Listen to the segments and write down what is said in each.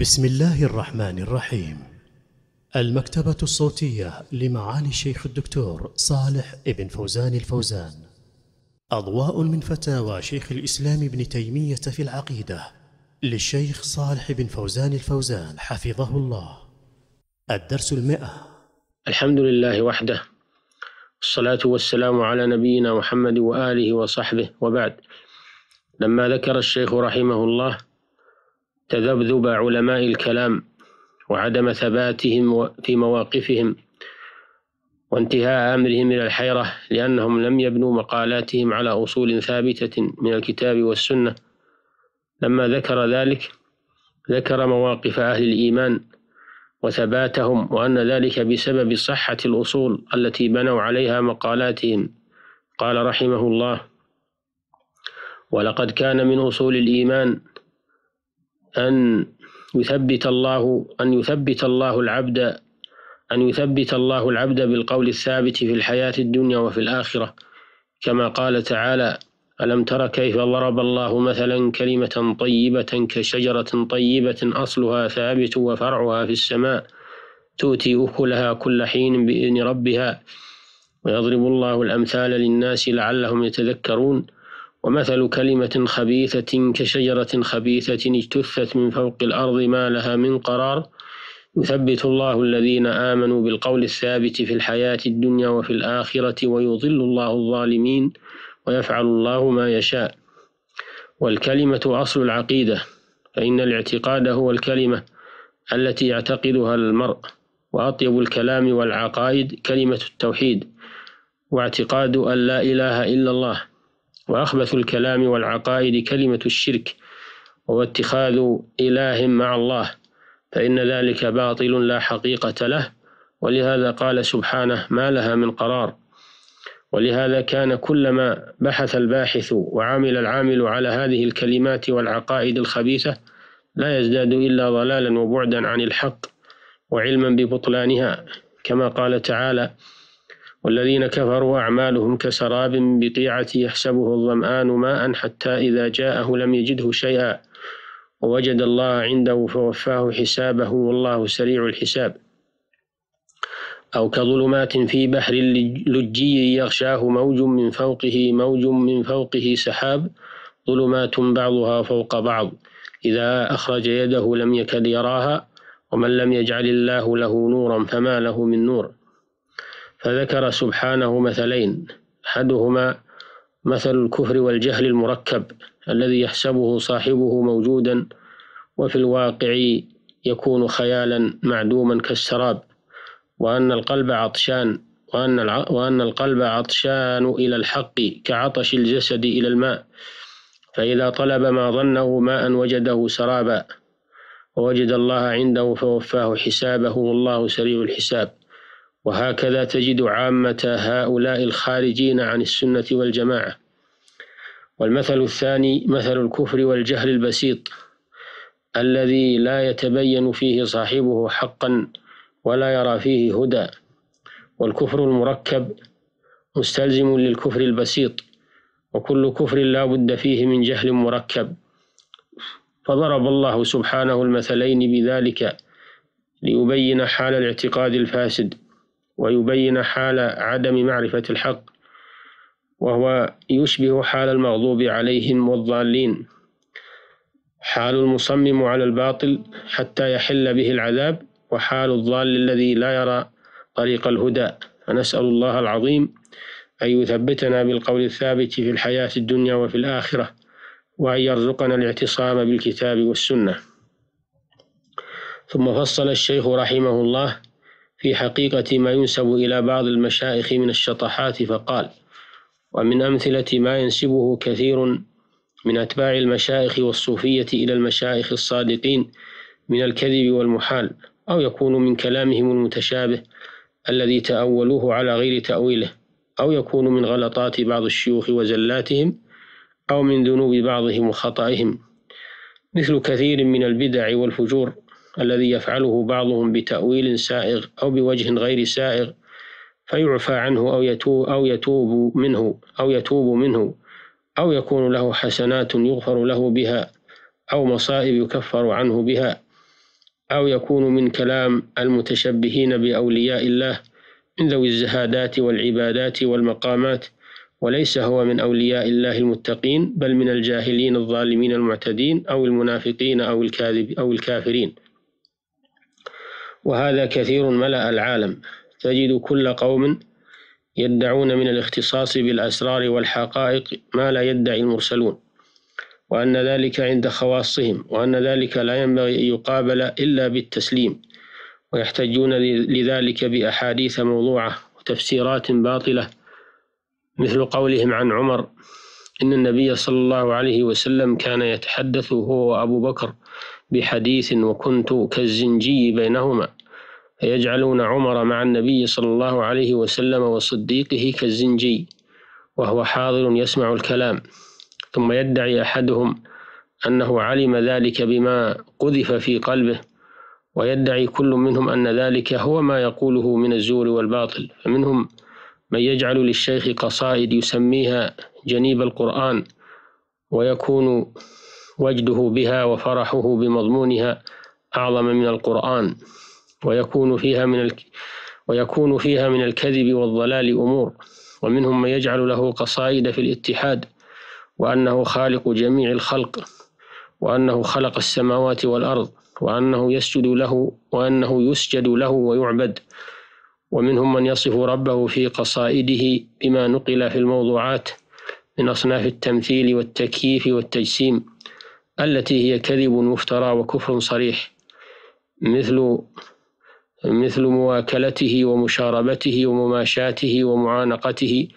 بسم الله الرحمن الرحيم. المكتبة الصوتية لمعالي الشيخ الدكتور صالح ابن فوزان الفوزان. أضواء من فتاوى شيخ الإسلام ابن تيمية في العقيدة للشيخ صالح بن فوزان الفوزان حفظه الله. الدرس المئة. الحمد لله وحده. الصلاة والسلام على نبينا محمد وآله وصحبه وبعد. لما ذكر الشيخ رحمه الله تذبذب علماء الكلام وعدم ثباتهم في مواقفهم وانتهاء أمرهم إلى الحيرة لأنهم لم يبنوا مقالاتهم على أصول ثابتة من الكتاب والسنة. لما ذكر ذلك ذكر مواقف أهل الإيمان وثباتهم وأن ذلك بسبب صحة الأصول التي بنوا عليها مقالاتهم. قال رحمه الله ولقد كان من أصول الإيمان أن يثبت الله أن يثبت الله العبد أن يثبت الله العبد بالقول الثابت في الحياة الدنيا وفي الآخرة. كما قال تعالى ألم تر كيف ضرب الله مثلا كلمة طيبة كشجرة طيبة أصلها ثابت وفرعها في السماء تؤتي أكلها كل حين بإذن ربها ويضرب الله الأمثال للناس لعلهم يتذكرون. ومثل كلمة خبيثة كشجرة خبيثة اجتثت من فوق الأرض ما لها من قرار. يثبت الله الذين آمنوا بالقول الثابت في الحياة الدنيا وفي الآخرة ويضل الله الظالمين ويفعل الله ما يشاء. والكلمة أصل العقيدة فإن الاعتقاد هو الكلمة التي يعتقدها المرء. وأطيب الكلام والعقائد كلمة التوحيد. واعتقاد أن لا إله إلا الله. وأخبث الكلام والعقائد كلمة الشرك وهو اتخاذ إله مع الله فإن ذلك باطل لا حقيقة له ولهذا قال سبحانه ما لها من قرار. ولهذا كان كلما بحث الباحث وعمل العامل على هذه الكلمات والعقائد الخبيثة لا يزداد إلا ضلالا وبعدا عن الحق وعلما ببطلانها كما قال تعالى والذين كفروا أعمالهم كسراب بقيعة يحسبه الظمآن ماء حتى إذا جاءه لم يجده شيئا. ووجد الله عنده فوفاه حسابه والله سريع الحساب. أو كظلمات في بحر لجي يغشاه موج من فوقه موج من فوقه سحاب. ظلمات بعضها فوق بعض. إذا أخرج يده لم يكد يراها. ومن لم يجعل الله له نورا فما له من نور. فذكر سبحانه مثلين. أحدهما مثل الكفر والجهل المركب الذي يحسبه صاحبه موجودا وفي الواقع يكون خيالا معدوما كالسراب. وأن القلب عطشان وأن وأن القلب عطشان إلى الحق كعطش الجسد إلى الماء. فإذا طلب ما ظنه ماء وجده سرابا. ووجد الله عنده فوفاه حسابه والله سريع الحساب. وهكذا تجد عامة هؤلاء الخارجين عن السنة والجماعة. والمثل الثاني مثل الكفر والجهل البسيط الذي لا يتبين فيه صاحبه حقا ولا يرى فيه هدى. والكفر المركب مستلزم للكفر البسيط وكل كفر لا بد فيه من جهل مركب. فضرب الله سبحانه المثلين بذلك ليبين حال الاعتقاد الفاسد. ويبين حال عدم معرفة الحق وهو يشبه حال المغضوب عليهم والضالين. حال المصمم على الباطل حتى يحل به العذاب وحال الضال الذي لا يرى طريق الهدى. فنسأل الله العظيم أن يثبتنا بالقول الثابت في الحياة الدنيا وفي الآخرة وأن يرزقنا الاعتصام بالكتاب والسنة. ثم فصل الشيخ رحمه الله في حقيقة ما ينسب إلى بعض المشايخ من الشطحات فقال ومن أمثلة ما ينسبه كثير من أتباع المشايخ والصوفية إلى المشايخ الصادقين من الكذب والمحال أو يكون من كلامهم المتشابه الذي تأولوه على غير تأويله أو يكون من غلطات بعض الشيوخ وزلاتهم أو من ذنوب بعضهم وخطئهم مثل كثير من البدع والفجور الذي يفعله بعضهم بتأويل سائغ أو بوجه غير سائغ فيعفى عنه أو يتوب أو يتوب منه أو يتوب منه أو يكون له حسنات يغفر له بها أو مصائب يكفر عنه بها أو يكون من كلام المتشبهين بأولياء الله من ذوي الزهادات والعبادات والمقامات وليس هو من أولياء الله المتقين بل من الجاهلين الظالمين المعتدين أو المنافقين أو الكاذب أو الكافرين. وهذا كثير ملأ العالم. تجد كل قوم يدعون من الاختصاص بالأسرار والحقائق ما لا يدعي المرسلون وأن ذلك عند خواصهم وأن ذلك لا ينبغي أن يقابل إلا بالتسليم ويحتجون لذلك بأحاديث موضوعة وتفسيرات باطلة مثل قولهم عن عمر إن النبي صلى الله عليه وسلم كان يتحدث هو وأبو بكر بحديث وكنت كالزنجي بينهما. فيجعلون عمر مع النبي صلى الله عليه وسلم وصديقه كالزنجي وهو حاضر يسمع الكلام. ثم يدعي أحدهم أنه علم ذلك بما قذف في قلبه ويدعي كل منهم أن ذلك هو ما يقوله من الزور والباطل. فمنهم من يجعل للشيخ قصائد يسميها جنيب القرآن ويكون وجده بها وفرحه بمضمونها أعظم من القرآن ويكون فيها من الك ويكون فيها من الكذب والضلال أمور ومنهم من يجعل له قصائد في الاتحاد وأنه خالق جميع الخلق وأنه خلق السماوات والأرض وأنه يسجد له وأنه يسجد له ويعبد. ومنهم من يصف ربه في قصائده بما نقل في الموضوعات من أصناف التمثيل والتكييف والتجسيم. التي هي كذب مفترى وكفر صريح مثل مثل مواكلته ومشاربته ومماشاته ومعانقته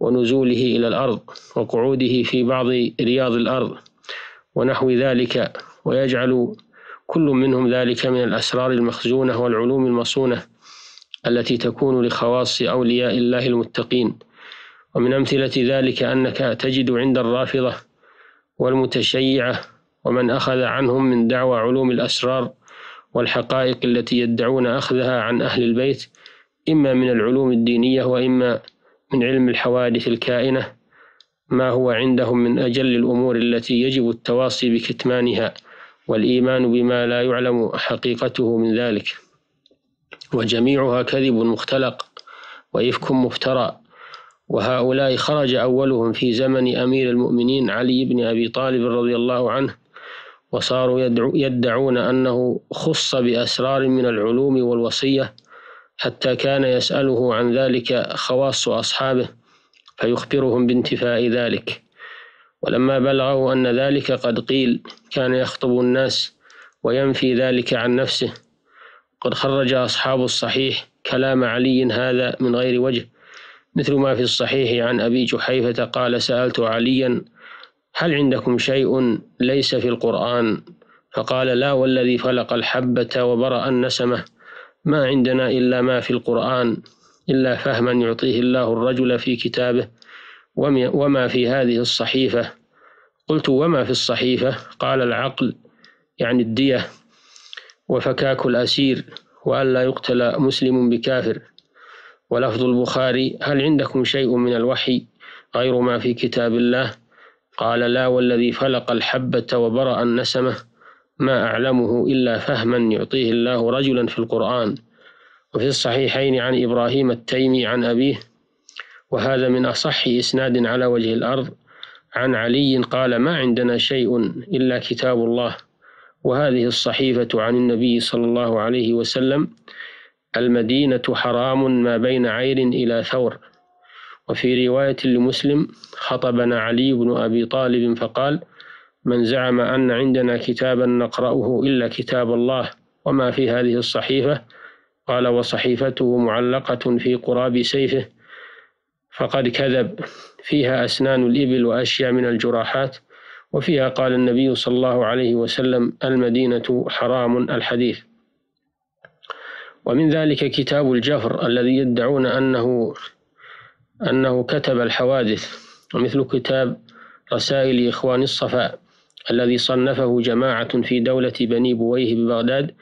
ونزوله إلى الأرض وقعوده في بعض رياض الأرض ونحو ذلك ويجعل كل منهم ذلك من الأسرار المخزونة والعلوم المصونة التي تكون لخواص أولياء الله المتقين. ومن أمثلة ذلك أنك تجد عند الرافضة والمتشيعة ومن أخذ عنهم من دعوى علوم الأسرار والحقائق التي يدعون أخذها عن أهل البيت إما من العلوم الدينية وإما من علم الحوادث الكائنة ما هو عندهم من أجل الأمور التي يجب التواصي بكتمانها والإيمان بما لا يعلم حقيقته من ذلك. وجميعها كذب مختلق وإفك مفترى وهؤلاء خرج أولهم في زمن أمير المؤمنين علي بن أبي طالب رضي الله عنه وصاروا يدعون أنه خص بأسرار من العلوم والوصية حتى كان يسأله عن ذلك خواص أصحابه فيخبرهم بانتفاء ذلك. ولما بلغه أن ذلك قد قيل كان يخطب الناس وينفي ذلك عن نفسه. قد خرج أصحاب الصحيح كلام علي هذا من غير وجه مثل ما في الصحيح عن أبي جحيفة قال سألت عليا هل عندكم شيء ليس في القرآن؟ فقال لا والذي فلق الحبة وبرأ النسمة. ما عندنا إلا ما في القرآن إلا فهما يعطيه الله الرجل في كتابه. وما في هذه الصحيفة؟ قلت وما في الصحيفة؟ قال العقل يعني الدية. وفكاك الأسير وألا يقتل مسلم بكافر. ولفظ البخاري هل عندكم شيء من الوحي غير ما في كتاب الله؟ قال لا والذي فلق الحبة وبرأ النسمة ما أعلمه إلا فهما يعطيه الله رجلا في القرآن. وفي الصحيحين عن إبراهيم التيمي عن أبيه وهذا من أصح إسناد على وجه الأرض عن علي قال ما عندنا شيء إلا كتاب الله. وهذه الصحيفة عن النبي صلى الله عليه وسلم المدينة حرام ما بين عير إلى ثور. وفي رواية لمسلم خطبنا علي بن أبي طالب فقال من زعم أن عندنا كتابا نقرأه إلا كتاب الله وما في هذه الصحيفة قال وصحيفته معلقة في قراب سيفه فقد كذب فيها أسنان الإبل وأشياء من الجراحات وفيها قال النبي صلى الله عليه وسلم المدينة حرام الحديث ومن ذلك كتاب الجفر الذي يدعون أنه أنه كتب الحوادث ومثل كتاب رسائل إخوان الصفاء الذي صنفه جماعة في دولة بني بويه ببغداد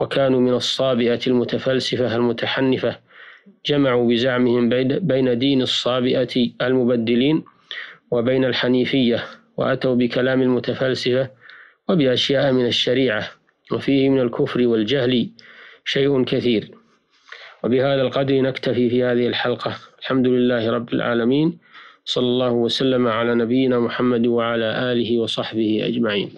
وكانوا من الصابئة المتفلسفة المتحنفة جمعوا بزعمهم بين دين الصابئة المبدلين وبين الحنيفية وأتوا بكلام المتفلسفة وبأشياء من الشريعة وفيه من الكفر والجهل شيء كثير. وبهذا القدر نكتفي في هذه الحلقة. الحمد لله رب العالمين صلى الله وسلم على نبينا محمد وعلى آله وصحبه أجمعين